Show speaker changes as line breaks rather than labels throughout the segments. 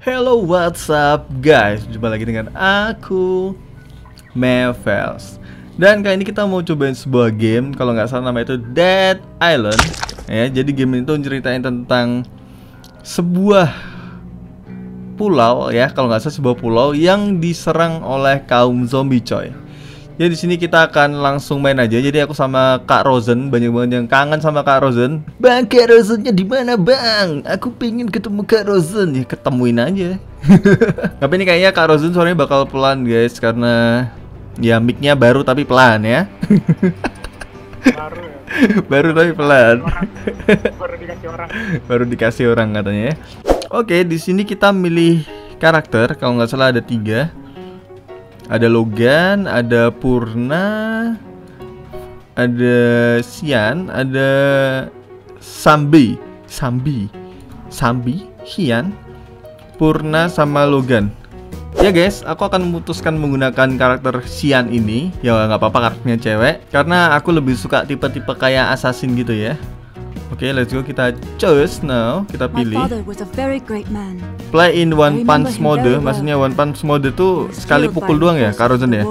Hello, what's up guys? Jumpa lagi dengan aku, Mevels. Dan kali ini kita mau cobain sebuah game, kalau nggak salah nama itu Dead Island. Ya, jadi game itu ceritain tentang sebuah pulau ya, kalau nggak salah sebuah pulau yang diserang oleh kaum zombie coy. Jadi di sini kita akan langsung main aja. Jadi aku sama Kak Rosen banyak banget yang kangen sama Kak Rosen. Bang Kak Rosennya di mana bang? Aku pengen ketemu Kak Rosen ya ketemuin aja. tapi ini kayaknya Kak Rosen suaranya bakal pelan guys karena ya micnya baru tapi pelan ya.
baru ya
baru tapi pelan.
Orang. baru dikasih orang
baru dikasih orang katanya ya. Oke di sini kita milih karakter kalau nggak salah ada tiga. Ada Logan, ada Purna, ada Sian, ada Sambi, Sambi, Sambi, Hian, Purna sama Logan. Ya guys, aku akan memutuskan menggunakan karakter Sian ini Ya nggak apa-apa karakternya cewek Karena aku lebih suka tipe-tipe kayak assassin gitu ya Oke, let's go kita choose now Kita pilih. Play in one punch mode, maksudnya one punch mode tuh
was
sekali pukul doang ya,
of
ya?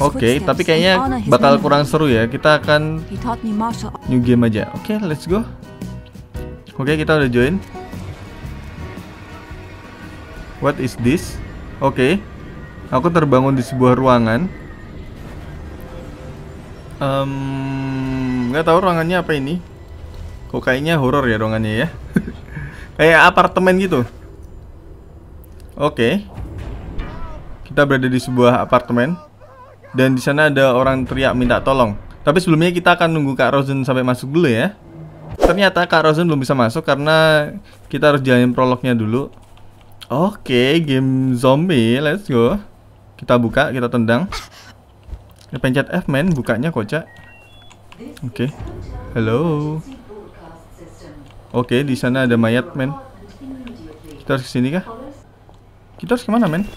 Oke,
footsteps
tapi kayaknya bakal kurang seru ya. Kita akan new game aja. Oke, let's go. Oke, kita udah join. What is this? Oke. Aku terbangun di sebuah ruangan. Nggak tahu ruangannya apa ini. Kok kayaknya horor ya ruangannya ya? Kayak apartemen gitu. Oke. Kita berada di sebuah apartemen dan di sana ada orang teriak minta tolong. Tapi sebelumnya kita akan nunggu Kak Rosen sampai masuk dulu ya. Ternyata Kak Rosen belum bisa masuk karena kita harus jalanin prolognya dulu. Oke, game zombie, let's go. Kita buka, kita tendang. Pencet F men, bukanya kocak. Oke. Halo. Oke, di sana ada mayat men. Kita harus ke sini kah? Kita harus ke mana men?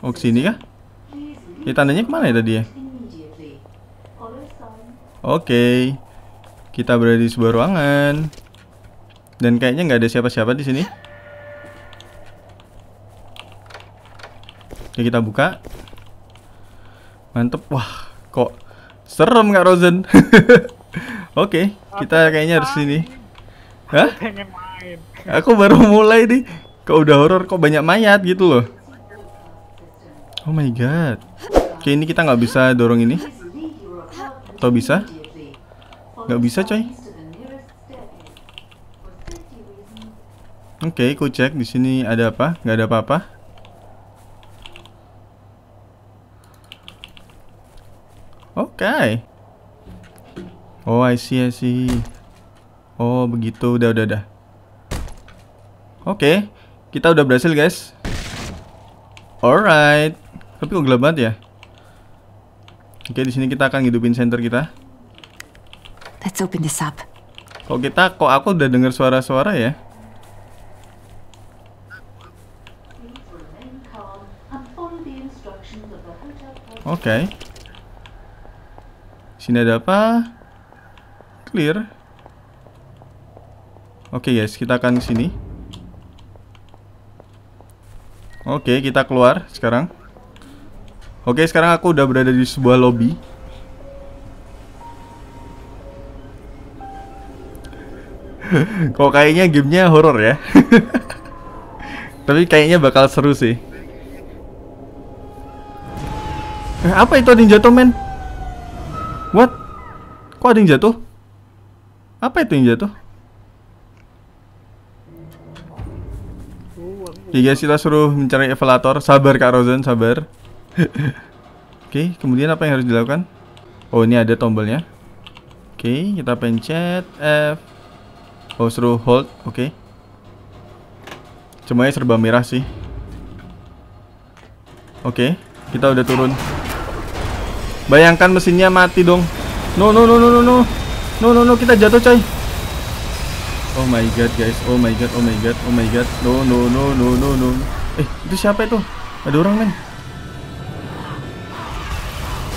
Oh ke sini kah? Ya tandanya ke mana ya tadi ya? Oke, kita berada di sebuah ruangan dan kayaknya nggak ada siapa-siapa di sini. Oke kita buka. Mantep, wah kok serem nggak Rosen? Oke, kita kayaknya harus sini. Hah? Aku baru mulai nih. Kok udah horor kok banyak mayat gitu loh. Oh my god. Oke ini kita nggak bisa dorong ini. Atau bisa? Nggak bisa coy. Oke, aku cek di sini ada apa? Nggak ada apa-apa. Oke. Oh, I see, I see. Oh, begitu. Udah, udah, udah. Oke, kita udah berhasil guys. Alright, tapi kok gelap banget ya? Oke, di sini kita akan hidupin center kita.
Let's open this up.
Kok kita, kok aku udah dengar suara-suara ya? Oke. Sini ada apa? Clear. Oke guys, kita akan sini. Oke, kita keluar sekarang. Oke, sekarang aku udah berada di sebuah lobby. Kok kayaknya gamenya horor ya? Tapi kayaknya bakal seru sih. Eh, apa itu ada yang jatuh, men? What? Kok ada yang jatuh? Apa itu yang jatuh? Ya guys, kita suruh mencari evaluator. Sabar Kak Rosen, sabar. Oke, kemudian apa yang harus dilakukan? Oh, ini ada tombolnya. Oke, kita pencet F. Oh, suruh hold. Oke. Semuanya serba merah sih. Oke, kita udah turun. Bayangkan mesinnya mati dong. No, no, no, no, no, no. No, no, no, kita jatuh, coy. Oh my god guys, oh my god, oh my god, oh my god. No no no no no no. Eh, itu siapa itu? Ada orang men.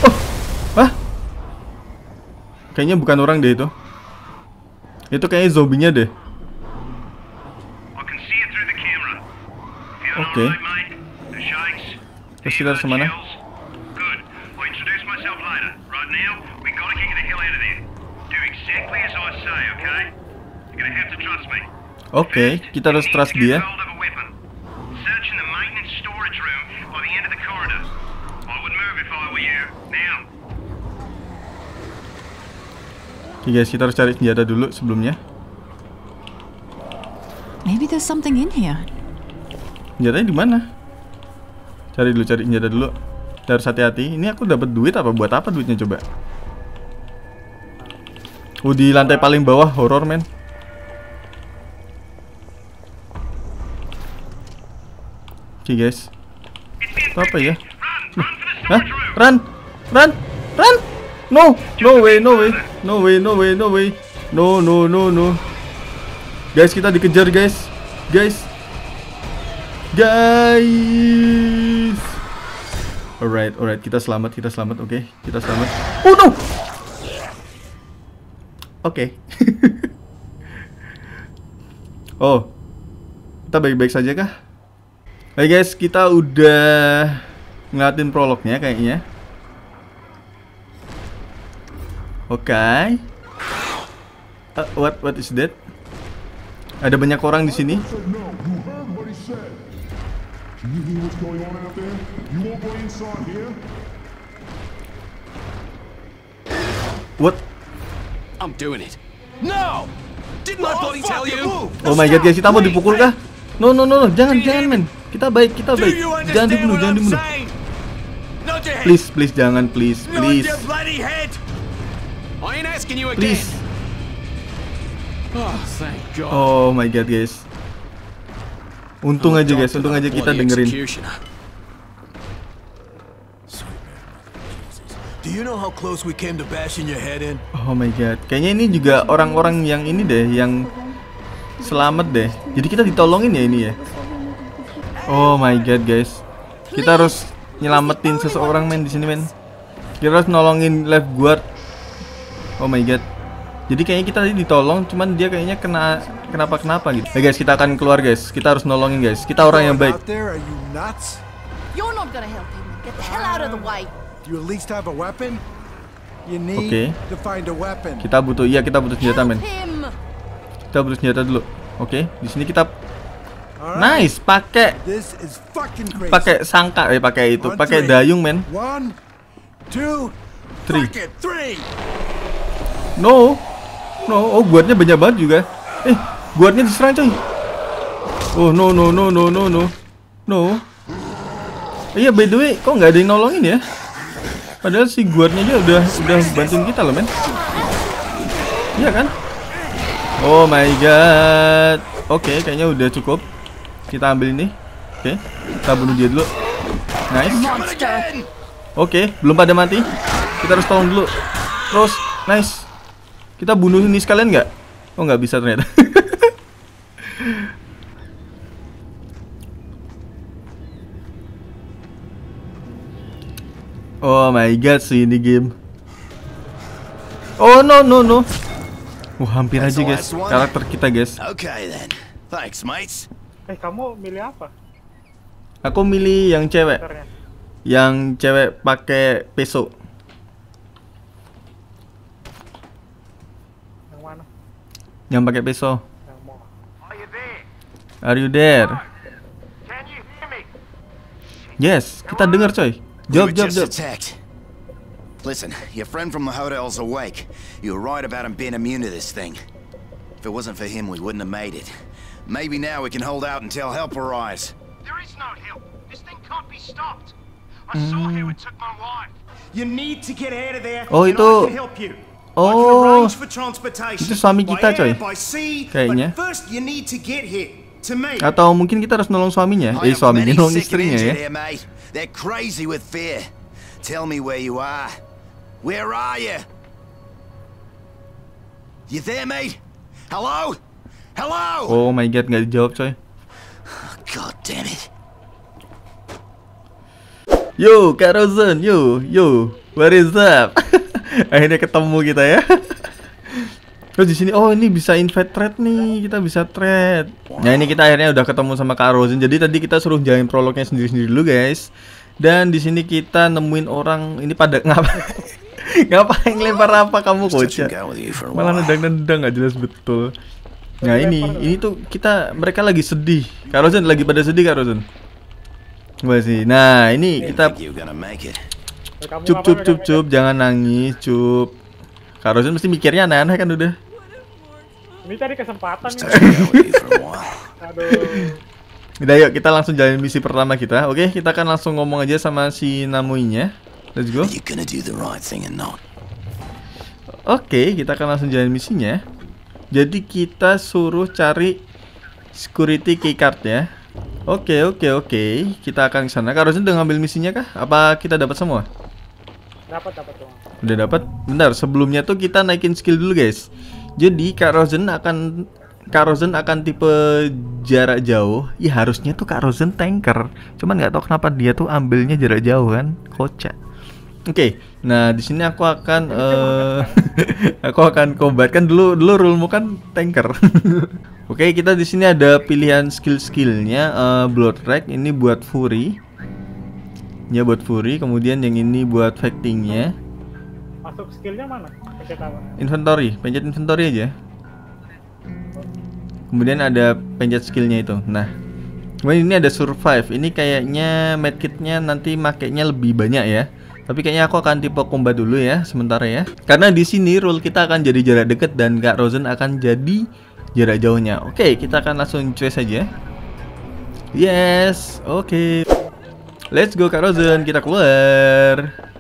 Oh. Hah? Kayaknya bukan orang deh itu. Itu kayaknya zombinya deh.
Feeling
Okay. Terus kita harus
ke
mana?
chills? Good. I'll introduce myself later. Right now, we gotta get you the hell out of there. Do exactly as I say, okay? You're gonna have to trust me.
Oke, kita harus
You need
trust
to get
dia.
hold of a weapon. Search in the maintenance storage room by the end of the corridor. I if I were you. Now.
Oke guys, kita harus cari senjata dulu sebelumnya.
Maybe there's something in here.
Senjatanya di mana? Cari dulu, cari senjata dulu. Kita harus hati-hati. Ini aku dapat duit apa buat apa duitnya coba? Oh di lantai paling bawah horor men. Oke guys. Itu apa ya? Hah? Run! Run! Run! No! No way, no way. No way, no way, no way. No, no, no, no. Guys, kita dikejar, guys. Guys. Guys. Alright, alright, kita selamat, kita selamat, oke, kita selamat. Oh no! Oke. oh, kita baik-baik saja kah? Baik guys, kita udah ngeliatin prolognya kayaknya. Oke. Uh, what what is that? Ada banyak orang di sini.
what?
I'm doing it. No! Didn't I bloody tell you?
Oh my god guys, kita mau dipukul kah? No no no no, jangan jangan men. Kita baik, kita baik. Jangan dibunuh, jangan dibunuh. Please, please jangan, please, please, please.
Oh.
Oh my god guys. Untung aja guys, untung aja kita dengerin.
Do you know how close we came to bashing your head in?
Oh my god, kayaknya ini juga orang-orang yang ini deh, yang selamat deh. Jadi kita ditolongin ya ini ya. Oh my god guys, kita harus nyelamatin seseorang men di sini men. Kita harus nolongin left guard. Oh my god. Jadi kayaknya kita tadi ditolong, cuman dia kayaknya kena kenapa kenapa gitu. Ya guys, kita akan keluar guys. Kita harus nolongin guys. Kita orang yang baik. Okay.
weapon.
Kita butuh, iya kita butuh senjata men. Kita butuh senjata dulu. Oke, di sini kita. Nice pakai pakai sangka eh pakai itu, pakai dayung men. Three. No. No, oh guardnya banyak banget juga. Eh, guardnya diserang coy. Oh no no no no no no. No. Iya by the way, kok nggak ada yang nolongin ya? Padahal si guardnya aja udah udah bantuin kita loh men. Iya kan? Oh my god. Oke, kayaknya udah cukup. Kita ambil ini. Oke, kita bunuh dia dulu. Nice. Oke, belum pada mati. Kita harus tolong dulu. Terus, nice. Kita bunuh ini sekalian nggak? Oh nggak bisa ternyata. oh my god sih ini game. Oh no no no. Wah hampir aja guys karakter kita guys.
Okay then. Thanks, mates.
Eh kamu milih apa?
Aku milih yang cewek,
Karakternya?
yang cewek pakai peso.
Yang mana?
Yang pakai peso.
Yang mau.
Are you there?
Are you there?
Can you hear me?
Yes, kita dengar coy. Jawab, jawab, jawab.
Listen, your friend from the hotel's awake. You were right about him being immune to this thing. If it wasn't for him, we wouldn't have made it. Maybe now we can hold out until help arrives.
There is no help. This thing can't be stopped. I saw how it took my wife.
You need to get out of there.
Oh,
and
itu-
I can help you.
Oh.
arrange for transportation.
Itu suami kita, coy. Kayaknya.
But first you need to get here. To me.
Atau mungkin kita harus nolong suaminya. Eh, suaminya nolong istrinya ya.
They're crazy with fear. Tell me where you are. Where are you? You there, mate? Hello? Hello?
Oh my god, nggak dijawab coy.
God damn it.
Yo, Kak Rosen, yo, yo, what is up? Akhirnya ketemu kita ya. Terus di sini oh ini bisa invite trade nih, kita bisa trade. Nah ini kita akhirnya udah ketemu sama Kak Rosen. Jadi tadi kita suruh jalan prolognya sendiri-sendiri dulu guys. Dan di sini kita nemuin orang ini pada ngapa? Ngapain lempar apa kamu kocak? Malah nendang-nendang nggak jelas betul. Nah ini ini tuh kita mereka lagi sedih. Kak Rosen lagi pada sedih Kak Rosen. Coba sih. Nah ini kita cup cup cup cup jangan nangis cup. Kak Rosen mesti mikirnya aneh-aneh kan udah.
Ini cari kesempatan. Aduh.
Udah yuk kita langsung jalan misi pertama kita. Oke kita akan langsung ngomong aja sama si Namuinya. Let's go. Oke, kita akan langsung jalan misinya. Jadi kita suruh cari security keycard ya. Oke, oke, oke. Kita akan ke sana. Kak Rosen udah ngambil misinya kah? Apa kita dapat semua?
Dapat dapat tuh.
Udah dapat? Bentar, sebelumnya tuh kita naikin skill dulu, guys. Jadi Kak Rosen akan Kak Rosen akan tipe jarak jauh. Ya harusnya tuh Kak Rosen tanker. Cuman nggak tahu kenapa dia tuh ambilnya jarak jauh kan. Kocak. Oke, nah di sini aku akan eh aku akan combat kan dulu dulu rulemu kan tanker. Oke, kita di sini ada pilihan skill-skillnya eh Blood Rack ini buat Fury. Ya buat Fury, kemudian yang ini buat fightingnya.
Masuk skillnya mana? Pencet apa?
Inventory, pencet inventory aja. Kemudian ada pencet skillnya itu. Nah, kemudian ini ada survive. Ini kayaknya medkitnya nanti makainya lebih banyak ya. Tapi kayaknya aku akan tipe combat dulu ya sementara ya. Karena di sini rule kita akan jadi jarak dekat dan Kak Rosen akan jadi jarak jauhnya. Oke, kita akan langsung choice aja. Yes, oke. Let's go Kak Rosen, kita keluar.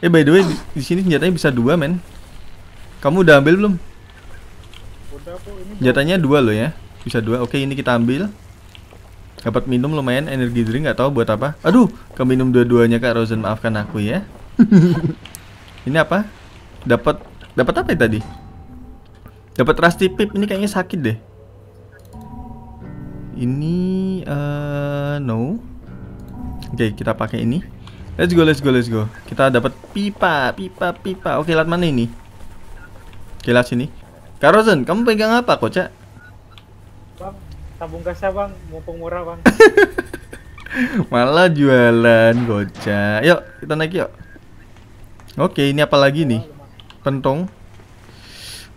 Eh by the way di, sini senjatanya bisa dua men. Kamu udah ambil belum? Senjatanya dua loh ya. Bisa dua. Oke ini kita ambil. Dapat minum lumayan energi drink nggak tahu buat apa. Aduh, keminum dua-duanya Kak Rosen maafkan aku ya. ini apa? Dapat dapat apa ya tadi? Dapat rusty pip ini kayaknya sakit deh. Ini eh no. Oke, kita pakai ini. Let's go, let's go, let's go. Kita dapat pipa, pipa, pipa. Oke, lat mana ini? Oke, lat sini. Kak Rosen, kamu pegang apa, kocak?
Tabung gasnya bang, mumpung murah bang.
Malah jualan gocak. Yuk, kita naik yuk. Oke, ini apa lagi nih? Pentong.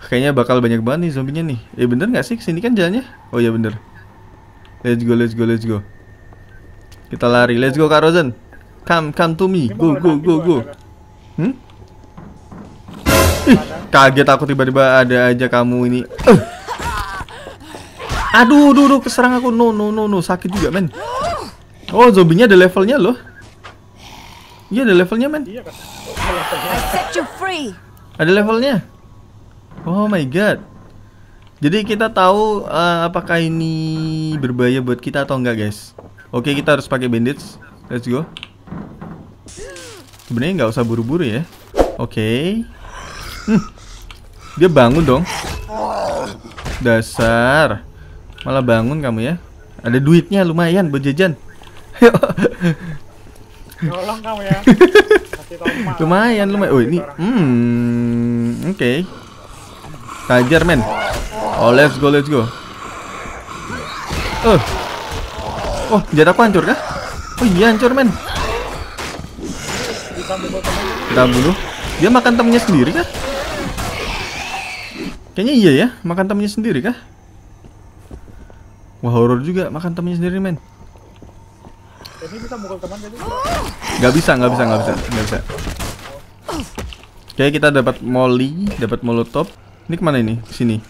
Kayaknya bakal banyak banget nih zombinya nih. Eh bener nggak sih? Sini kan jalannya? Oh iya bener. Let's go, let's go, let's go. Kita lari. Let's go, Kak Rosen. Come, come to me. Go, go, go, go. Hmm? Ih, kaget aku tiba-tiba ada aja kamu ini. Eh. Aduh, aduh, aduh, keserang aku. No, no, no, no, sakit juga, men. Oh, zombinya ada levelnya loh. Iya, ada levelnya, men.
Iya kan?
I set you free.
Ada levelnya. Oh my god. Jadi kita tahu eh, apakah ini berbahaya buat kita atau enggak, guys. Oke, kita harus pakai bandage. Let's go. Sebenarnya nggak usah buru-buru ya. Oke. Hmm. Dia bangun dong. Dasar. Malah bangun kamu ya. Ada duitnya lumayan buat jajan.
Tolong kamu ya.
Lumayan, lumayan. Oh, ini hmm, oke. Kajar, men. Oh, let's go, let's go. Oh. Oh, senjata aku hancur kah? Oh iya hancur, men. Kita bunuh. Dia makan temennya sendiri kah? Kayaknya iya ya, makan temennya sendiri kah? Wah, horor juga makan temennya sendiri, men.
Ini bisa mukul teman jadi.
Gak bisa, nggak bisa, nggak bisa, nggak bisa. Oke, kita dapat molly, dapat molotov. Ini ke mana ini? Sini.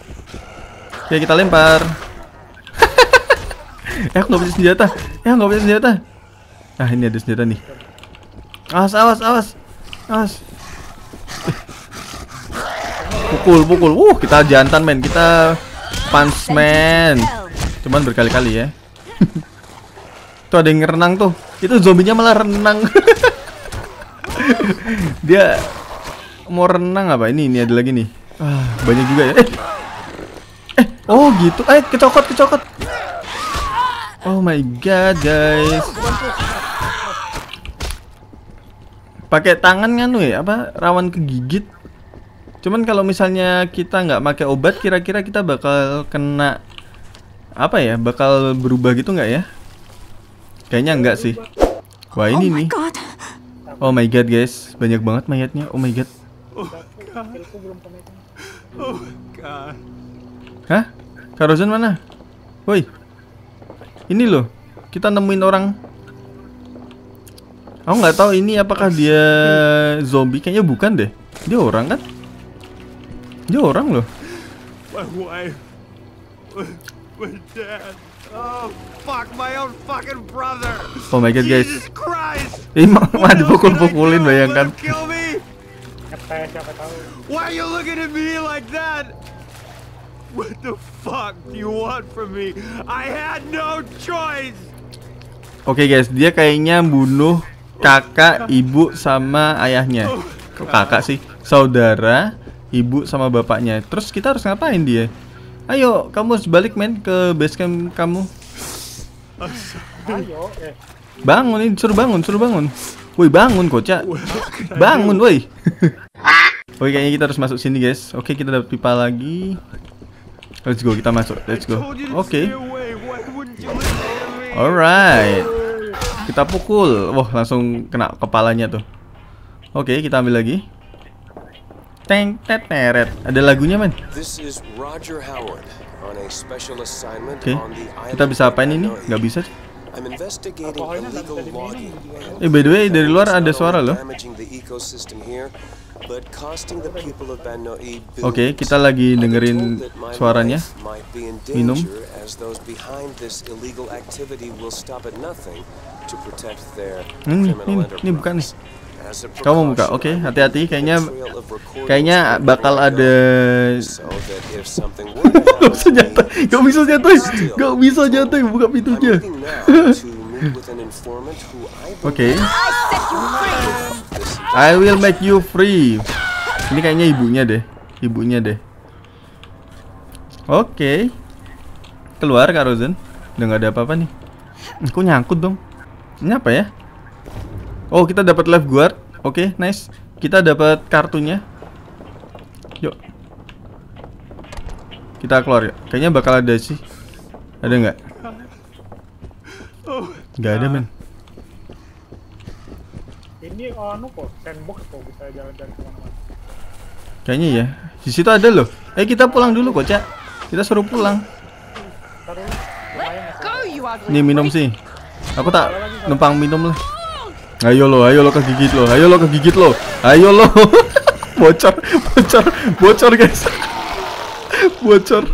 Oke, kita lempar. eh, aku nggak punya senjata. Eh, aku nggak punya senjata. Ah, ini ada senjata nih. Awas, awas, awas, awas. Pukul, pukul. Uh, kita jantan men. Kita punch man. Cuman berkali-kali ya. Tuh ada yang renang tuh. Itu zombinya malah renang. Dia mau renang apa? Ini ini ada lagi nih. Ah, banyak juga ya. Eh. Eh, oh gitu. Eh, kecokot, kecokot. Oh my god, guys. Pakai tangan kan ya? Apa rawan kegigit? Cuman kalau misalnya kita nggak pakai obat, kira-kira kita bakal kena apa ya? Bakal berubah gitu nggak ya? Kayaknya enggak sih. Wah ini
oh
nih.
god.
Oh my god guys, banyak banget mayatnya. Oh my god.
Oh, God.
Hah? Karozen mana? Woi. Ini loh. Kita nemuin orang. Aku nggak tahu ini apakah dia zombie. Kayaknya bukan deh. Dia orang kan? Dia orang loh.
My dad. Oh, fuck, my own fucking brother.
Oh my god guys.
Jesus Christ.
Dipukul-pukulin bayangkan.
Tahu.
Why are you looking at me like that? What the fuck do you want from me? I had no choice.
Oke guys, dia kayaknya bunuh kakak, ibu sama ayahnya. Kok kakak sih? Saudara, ibu sama bapaknya. Terus kita harus ngapain dia? Ayo, kamu harus balik men ke base camp kamu.
Ayo, eh.
Bangun ini, suruh bangun, suruh bangun. Woi, bangun kocak. Bangun, woi. Oke, kayaknya kita harus masuk sini, guys. Oke, kita dapat pipa lagi. Let's go, kita masuk. Let's go. Oke.
me?
Alright. Kita pukul. Wah, langsung kena kepalanya tuh. Oke, kita ambil lagi. Teng teteret. Ada lagunya, men. Oke.
the
Kita bisa apain ini? Nggak bisa. Eh, by the way, dari luar ada suara loh. Oke,
billions.
kita lagi dengerin suaranya. Minum.
criminal
ini, ini bukan nih. Kamu buka. Oke,
I'm
hati-hati. Kayaknya kayaknya bakal ada Gak bisa jatuh, gak bisa jatuh, gak bisa jatuh, buka pintunya. Oke,
this
I will make you free. Ini kayaknya ibunya deh, ibunya deh. Oke, keluar Kak Rosen. Udah nggak ada apa-apa nih. Kok nyangkut dong? Ini apa ya? Oh, kita dapat life guard. Oke, nice. Kita dapat kartunya. Yuk. Kita keluar ya. Kayaknya bakal ada sih. Ada nggak? Nggak ada men.
Ini anu kok, sandbox kok bisa jalan-jalan ke mana-mana.
Kayaknya ya. Di situ ada loh. Eh kita pulang dulu kok, Cak. Kita suruh pulang. Nih minum sih. Aku tak numpang minum lah. Ayo lo, ayo lo kegigit lo, ayo lo kegigit lo, ayo lo. bocor, bocor, bocor guys. bocor.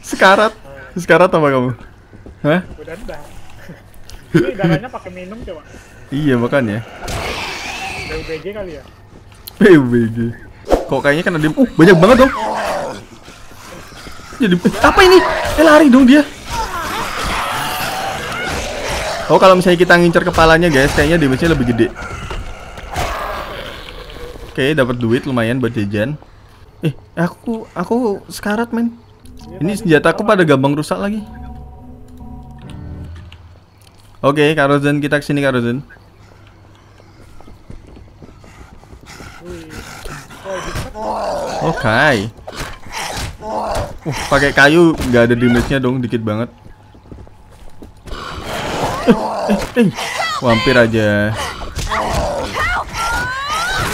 Sekarat. Sekarat apa kamu? Hah?
Udah dah. Ini darahnya pakai minum coba.
Iya makanya.
BBG kali ya.
PUBG. Kok kayaknya kena dim. Uh, banyak banget dong. Jadi apa ini? Eh lari dong dia. Oh kalau misalnya kita ngincer kepalanya guys, kayaknya damage-nya lebih gede. Oke, dapat duit lumayan buat jajan. Eh, aku aku sekarat men. Ini senjataku pada gampang rusak lagi. Oke, Karozen kita ke sini Karozen. Oke. Uh, pakai kayu nggak ada damage-nya dong, dikit banget. Eh, eh, wampir aja.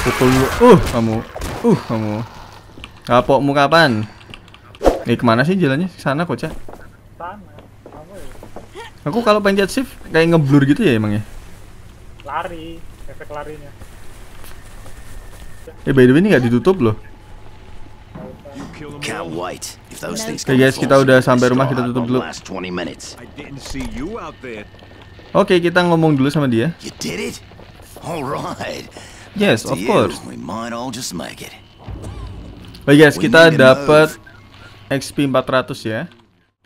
Pukul lu. Uh, kamu. Uh, kamu. Kapokmu kapan? Eh, ke mana sih jalannya? Sana kok, Cak. Aku kalau pencet shift kayak ngeblur gitu ya emangnya.
Lari, efek larinya.
Eh, by the way ini nggak ditutup loh.
Can't wait. If those things
Oke guys, kita udah sampai rumah, kita tutup dulu.
Last 20 minutes.
I didn't see you out there.
Oke, kita ngomong dulu sama dia.
You did it? All right.
Yes, of course.
We might all just make it.
Baik guys, kita dapat XP 400 ya.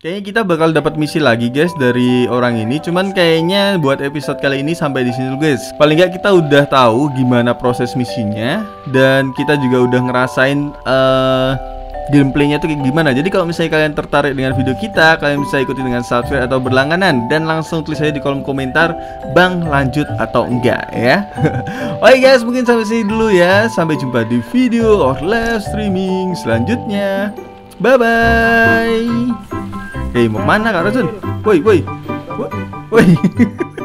Kayaknya kita bakal dapat misi lagi guys dari orang ini. Cuman kayaknya buat episode kali ini sampai di sini dulu guys. Paling nggak kita udah tahu gimana proses misinya dan kita juga udah ngerasain eh gameplaynya tuh kayak gimana. Jadi kalau misalnya kalian tertarik dengan video kita, kalian bisa ikuti dengan subscribe atau berlangganan dan langsung tulis aja di kolom komentar, bang lanjut atau enggak ya. Oke guys, mungkin sampai sini dulu ya. Sampai jumpa di video or live streaming selanjutnya. Bye bye. Hei mau ke mana Kak Rasun? Woi. Woi. woi.